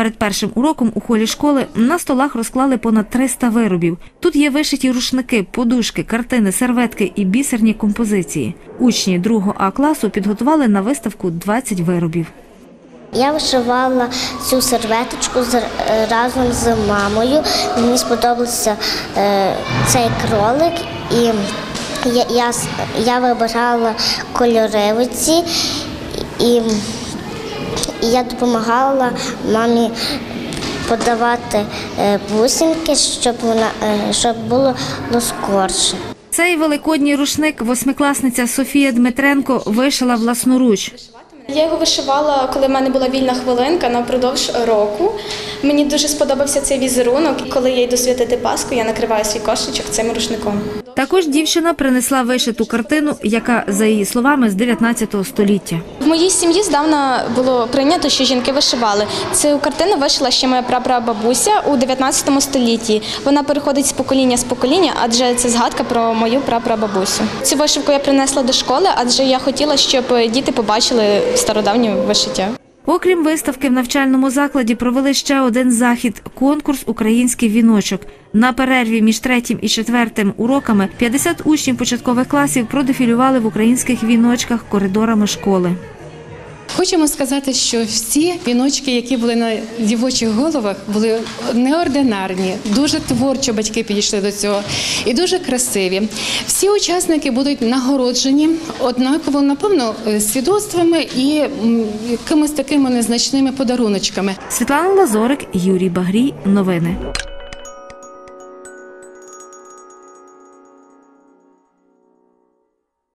Перед першим уроком у холі школи на столах розклали понад 300 виробів. Тут є вишиті рушники, подушки, картини, серветки і бісерні композиції. Учні 2 А класу підготували на виставку 20 виробів. Я вишивала цю серветочку е, разом з мамою. Мені сподобався е, цей кролик, і я, я, я вибирала кольори оці, і, і я допомагала мамі подавати е, бусинки, щоб, вона, е, щоб було скорше. Цей великодній рушник восьмикласниця Софія Дмитренко вишила власноруч. Я його вишивала, коли в мене була вільна хвилинка напродовж року. Мені дуже сподобався цей візерунок. Коли я йду святити Пасху, я накриваю свій кошечок цим рушником. Також дівчина принесла вишиту картину, яка, за її словами, з 19 століття. В моїй сім'ї здавна було прийнято, що жінки вишивали. Цю картину вишила ще моя прапрабабуся у 19 столітті. Вона переходить з покоління з покоління, адже це згадка про мою прапрабабусю. Цю вишивку я принесла до школи, адже я хотіла, щоб діти побачили стародавнє вишиття. Окрім виставки в навчальному закладі провели ще один захід конкурс Український віночок. На перерві між третім і четвертим уроками 50 учнів початкових класів продефілювали в українських віночках коридорами школи. Хочемо сказати, що всі віночки, які були на дівочих головах, були неординарні, дуже творчо батьки підійшли до цього і дуже красиві. Всі учасники будуть нагороджені однаково, напевно, свідоцтвами і якимись такими незначними подаруночками. Світлана Лазорик, Юрій Багрій. Новини.